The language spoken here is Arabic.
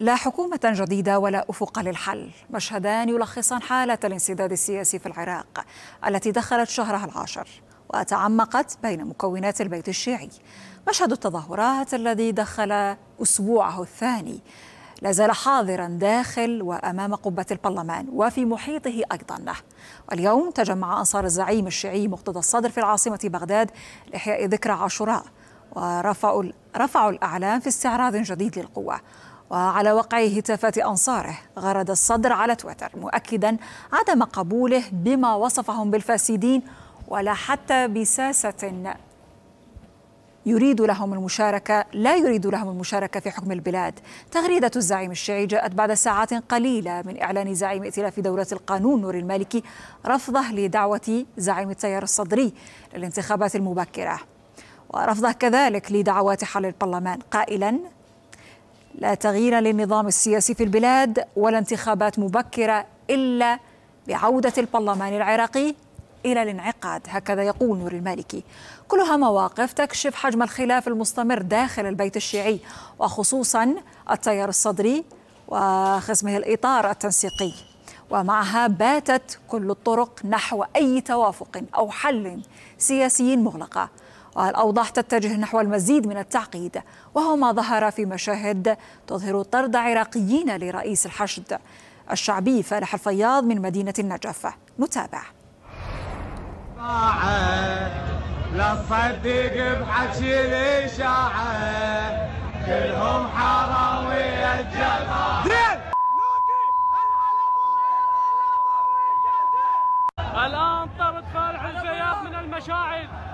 لا حكومة جديدة ولا أفق للحل. مشهدان يلخصان حالة الانسداد السياسي في العراق التي دخلت شهرها العاشر وتعمقت بين مكونات البيت الشيعي. مشهد التظاهرات الذي دخل أسبوعه الثاني لا زال حاضرا داخل وأمام قبة البرلمان وفي محيطه أيضا. واليوم تجمع أنصار الزعيم الشيعي مقتدى الصدر في العاصمة بغداد لإحياء ذكرى عاشوراء ورفعوا رفعوا الأعلام في استعراض جديد للقوة. وعلى وقع هتافات أنصاره غرد الصدر على تويتر مؤكدا عدم قبوله بما وصفهم بالفاسدين ولا حتى بساسة يريد لهم المشاركة لا يريد لهم المشاركة في حكم البلاد. تغريدة الزعيم الشيعي جاءت بعد ساعات قليلة من إعلان زعيم ائتلاف دولة القانون نور المالكي رفضه لدعوة زعيم التيار الصدري للانتخابات المبكرة. ورفضه كذلك لدعوات حل البرلمان قائلا لا تغيير للنظام السياسي في البلاد ولا انتخابات مبكرة إلا بعودة البرلمان العراقي إلى الانعقاد هكذا يقول نور المالكي. كلها مواقف تكشف حجم الخلاف المستمر داخل البيت الشيعي وخصوصا التيار الصدري وخصمه الإطار التنسيقي. ومعها باتت كل الطرق نحو أي توافق أو حل سياسي مغلقة. والأوضاع تتجه نحو المزيد من التعقيد وهو ما ظهر في مشاهد تظهر طرد عراقيين لرئيس الحشد. الشعبي فالح الفياض من مدينة النجف. نتابع لا تصدق بحكي الإشاعة كلهم حراوية الجماعة الآن طرد فالح الفياض من المشاعر